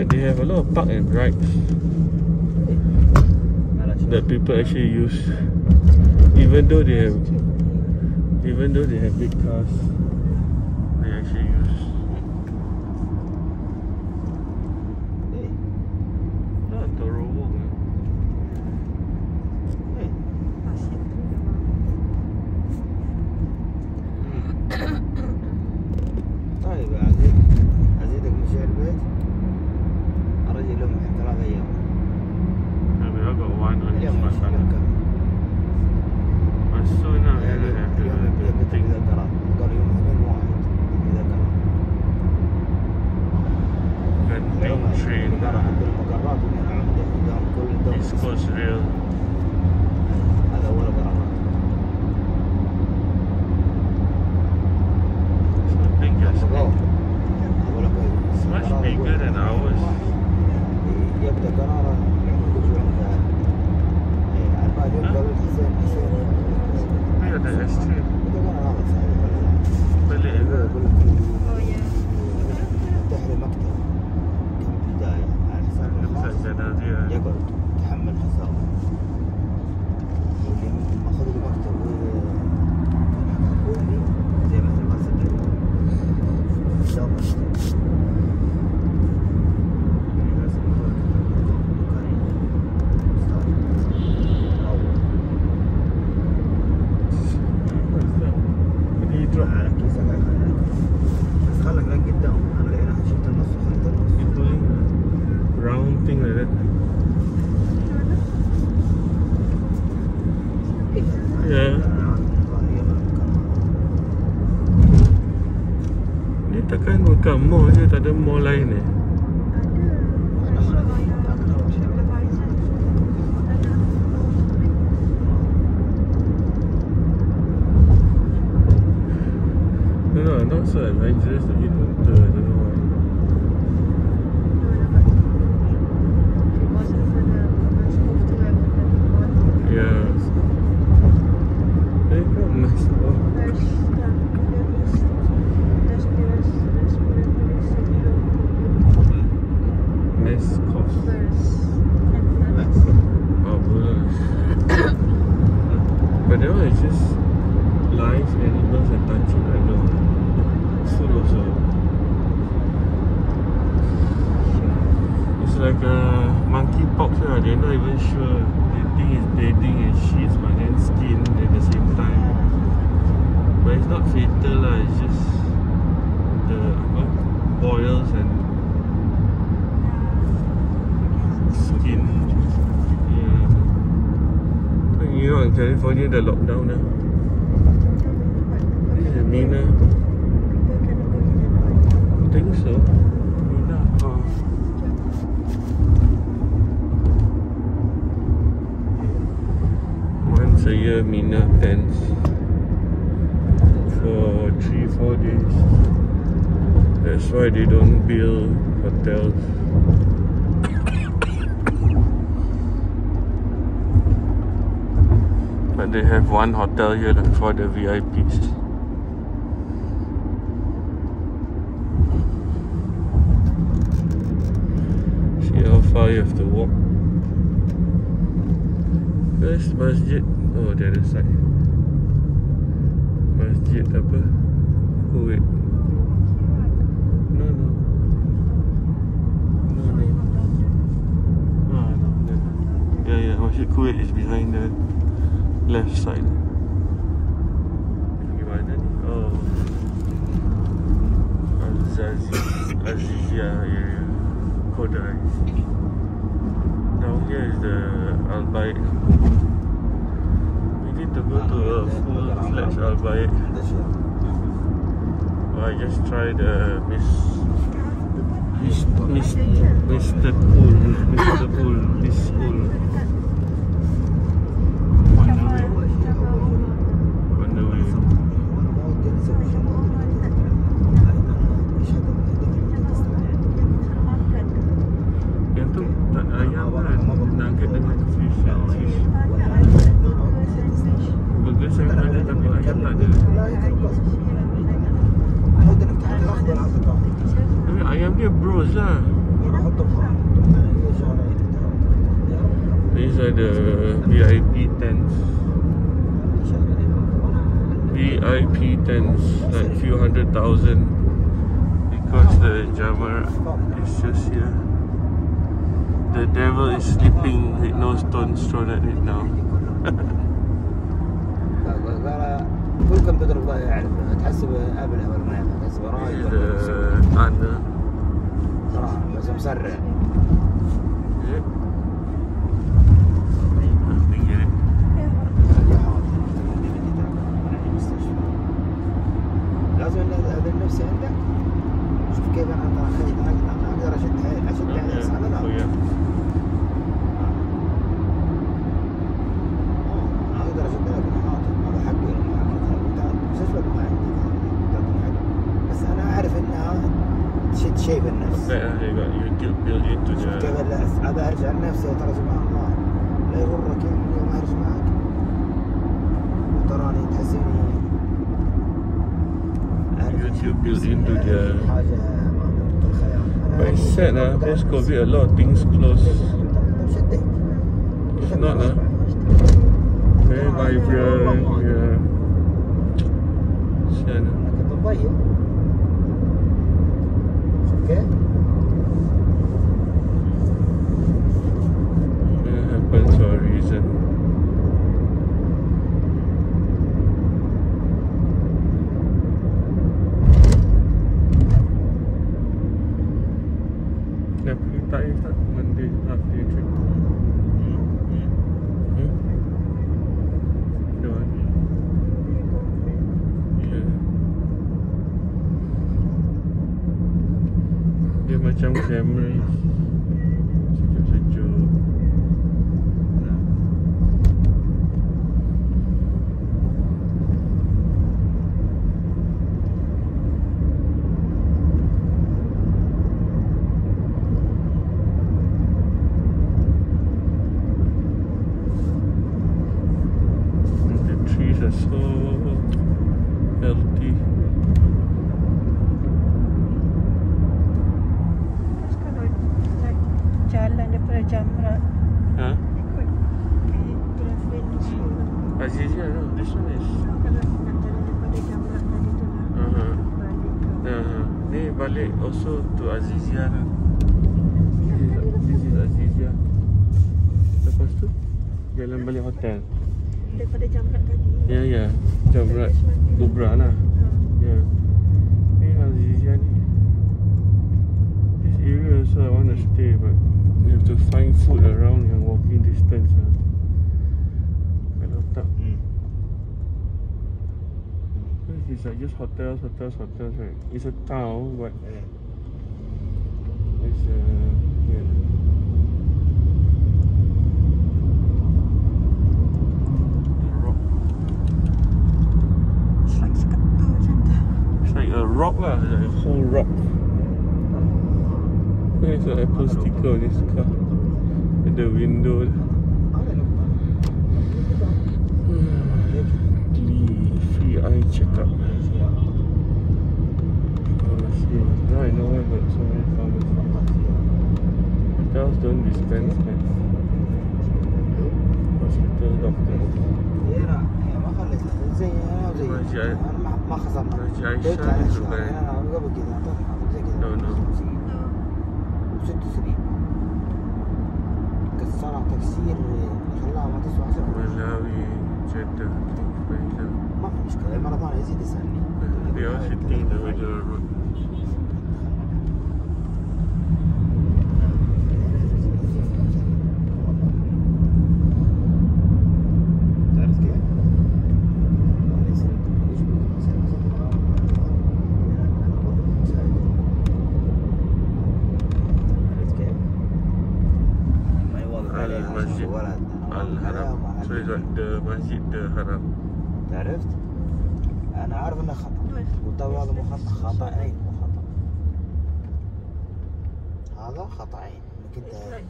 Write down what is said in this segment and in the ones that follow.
And they have a lot of park and rides that people actually use. Even though they have even though they have big cars, they actually use. không tin rồi đấy yeah. đi tất cả ngồi cầm mô chứ ta đưa mô lây này No, no, not so. I just, you know, the, the It's like a monkeypox. Yeah. They're not even sure. They think it's bedding and sheets, but then skin at the same time. But it's not fatal lah. It's just the apa, boils and skin. Yeah. So New York and California dah lockdown dah. For three, four days. That's why they don't build hotels. But they have one hotel here for the VIPs. See how far you have to walk. First masjid. Oh, the other side. Masjid apa? Kuwait. No, no. Ah, no. Yeah, yeah. Masjid Kuwait is behind the left side. Gimana ni? Oh. Al-Zazi. Azizia area. Kodai. Down here is the Al-Bayt. Need to go to a full-fledged Al-Bayt. Or I just try the. Miss... Mr. Pool. Mr. Pool. Miss Pool. are the VIP tents. VIP tents, like few hundred thousand. Because the jammer is just here. The devil is sleeping with no stones thrown at it now. قال كل كمبيوتر الله يعرف تحسب ابله ولا ما يعرف تحسب This رايد is ولا the tunnel. صراحه بس مسرع تشد شيء بالنفس uh, into كيف هذا ارجع لنفسي ترى سبحان الله لا يغرك اني ما ارجع معك وتراني أعرف YouTube built into the- But it's sad, uh, post COVID, a lot of things closed. It's not, uh, very vibrant. Yeah. Sad. uh. The trees are so balik also to Azizia lah. This is, this is Azizia. Lepas tu jalan balik hotel. daripada Jamrat tadi. Ya ya, Jamrat Kubra lah. Ha. Ya. Ni Azizia ni. This area also I want to stay but we have to find food around yang walking distance lah. It's like just hotels, hotels, hotels, right? It's a town, but it's uh, yeah. It's like a rock lah, like a whole rock. There's an Apple sticker on this car. At the window. Glee, free eye checkup. I know why got so many pharmacies. Hotels don't dispense meds. Hospital doctors. هي لا هي ما خليتها زي انا وزي ما جاي. انا ما ما خسرنا ما جاي بيت شاي على ولا شوي. باين؟ انا قبل كذا اعطيتني حاطط زي كذا No, no. ست سنين كسرها تكسير خلاها ما تسوى 10 Malawi, Jeddah, Thailand. ما في مشكلة مرة ثانية يزيد يسألني They are sitting خطأين مو خطأ. هذا خطأين. انك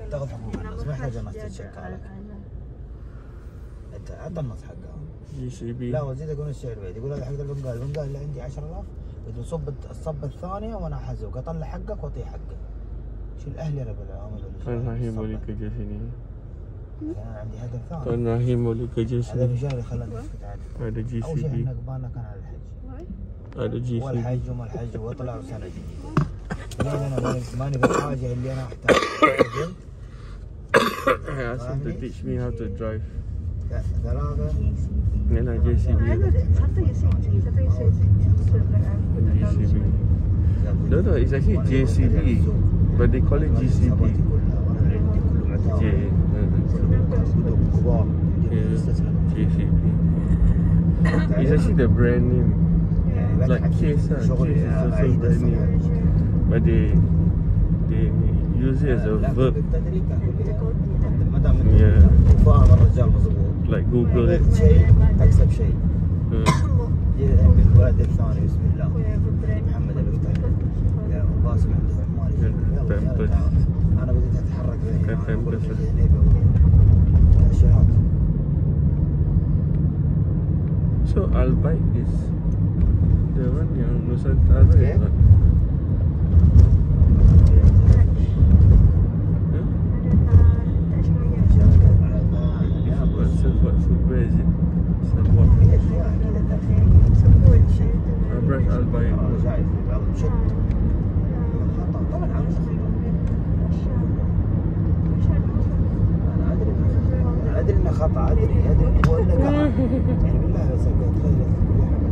انت تغضب الناس ما يحتاج الناس تشك عليك. أنت عدم النص حقهم لا وزيد يقول السعر بعيد يقول هذا حق البنقال البنقال اللي عندي 10000 اذا صب الصب الثانية وأنا حزوق أطلع حقك واعطيه حقك. شو الاهلي رب العالمين أنا طيب، هي ولك جيشني. أنا عندي هدف ثاني. طيب، أنا هي ولك جيشني. هذا مشاري خلاني اسكت عادي هذا جيشي أول شيء إحنا قبالنا كان على الحج. Why? Ada GCB. والحج وما الحج واطلع وسنه جديده لين انا ماني- ماني بالحاجه اللي انا احتاج I asked him to teach me how to drive. ثلاثه Then I JCB. Ada satu yang safety, satu yang safety. Satu yang belakang. Aku tak tahu JCB. macam mana. No, no, it's actually JCB. But they call it GCB. J. uh, كبار Yeah, JCB. It's actually the brand name. Like case, uh, case is also brand name. But they they use it as a verb ما دام Yeah. فاهم الرجال مضبوط like Google it. قلت شيء تكسب شيء Uh, الولد الثاني بسم الله Aku yang berbrand. محمد الافتح يا باسم عنده عمال يلا يلا Pampers. تعال. انا بديت اتحرك كان Pampers. اشياء so Albike is Germania, Los Santa Rosa. ادري خطا ادري ادري هو انه يعني بالله على سكت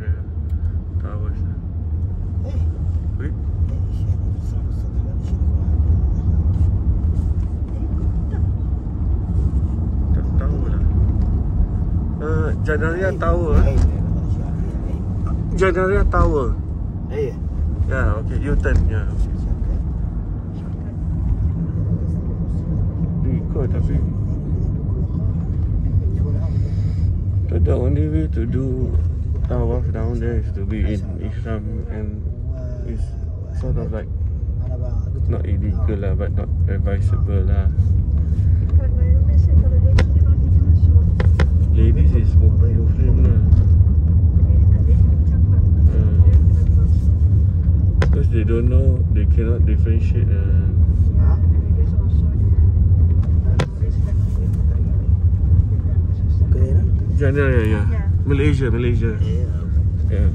Jandaria Tower. Eh? Eh, eh, Jandaria Tower. Eh. Ya, okey, U turn ya. Ikut tapi So the only way to do tawaf down there is to be in Islam and is sort of like not illegal lah but not advisable lah. Ladies is open Muslim lah. Because they don't know, they cannot differentiate. Uh, Jana, yeah, yeah. Yeah. Malaysia, Malaysia. Yeah.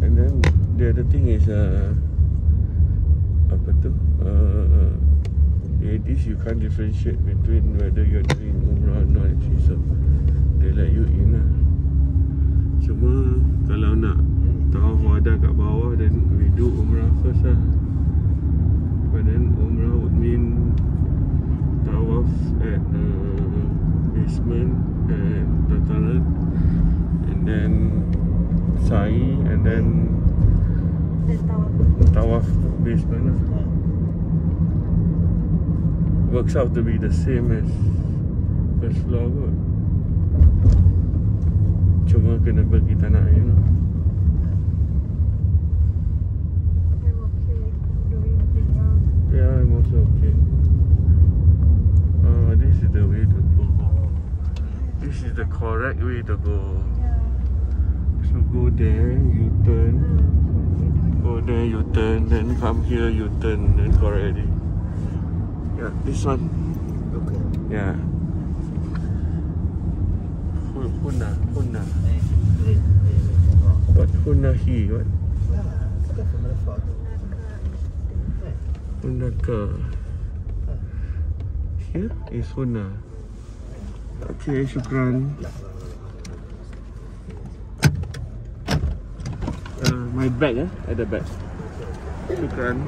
And then the other thing is uh, apa tu? Uh, ladies you can't differentiate between whether you're doing umrah or not actually. So they let you in lah. Cuma kalau nak tawaf wada kat bawah then we do umrah first lah. But then umrah would mean tawaf at uh, basement at Dataran and then sa'i Works out to be the same as first floor kot. Cuma kena pergi tanah air lah. Yeah, I'm also okay. Uh, this is the way to go. This is the correct way to go. So go there, you turn. Go there, you turn. Then come here, you turn. Then correct already. Yeah, this one. Yeah. Hu- Huna, Huna. What Hunahi? What? Hunaka. Here is Huna. Okay, syukran. Uh, my bag eh, at the back. Syukran.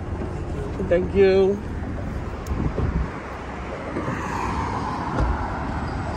Thank you.